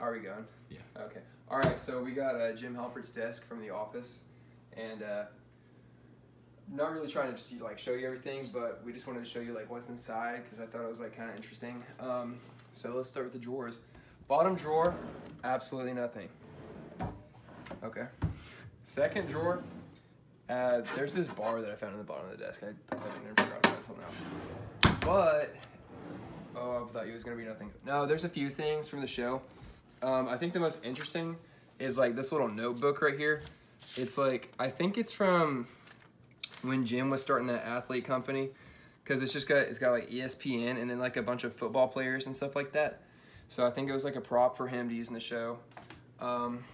Are we going? Yeah. Okay. All right. So we got uh, Jim Halpert's desk from the office, and uh, not really trying to just like show you everything, but we just wanted to show you like what's inside because I thought it was like kind of interesting. Um, so let's start with the drawers. Bottom drawer, absolutely nothing. Okay. Second drawer, uh, there's this bar that I found in the bottom of the desk. I put that in there and forgot about it until now. But oh, I thought it was gonna be nothing. No, there's a few things from the show. Um, I think the most interesting is like this little notebook right here. It's like I think it's from when Jim was starting that Athlead company because it's just got it's got like ESPN and then like a bunch of football players and stuff like that. So I think it was like a prop for him to use in the show. Um,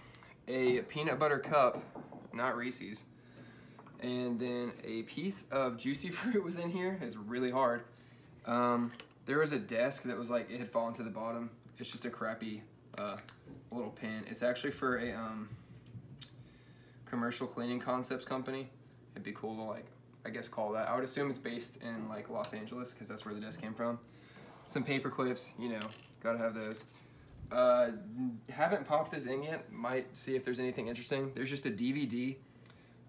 a peanut butter cup, not Reese's, and then a piece of juicy fruit was in here. It's really hard. Um, there was a desk that was like it had fallen to the bottom. It's just a crappy uh, little pin. It's actually for a um, commercial cleaning concepts company. It'd be cool to like, I guess, call that. I would assume it's based in like Los Angeles because that's where the desk came from. Some paper clips, you know, gotta have those. Uh, haven't popped this in yet. Might see if there's anything interesting. There's just a DVD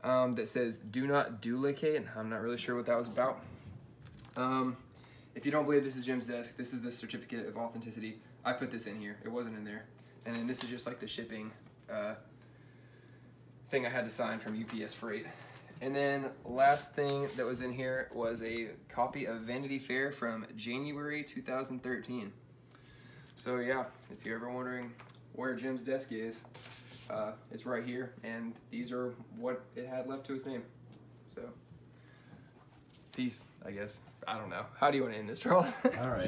um, that says "Do not duplicate." And I'm not really sure what that was about. Um, if you don't believe this is Jim's desk, this is the certificate of authenticity. I put this in here. It wasn't in there. And then this is just like the shipping uh, thing I had to sign from UPS Freight. And then last thing that was in here was a copy of Vanity Fair from January 2013. So yeah, if you're ever wondering where Jim's desk is, uh, it's right here, and these are what it had left to its name. So, peace, I guess. I don't know. How do you want to end this, Charles? All right.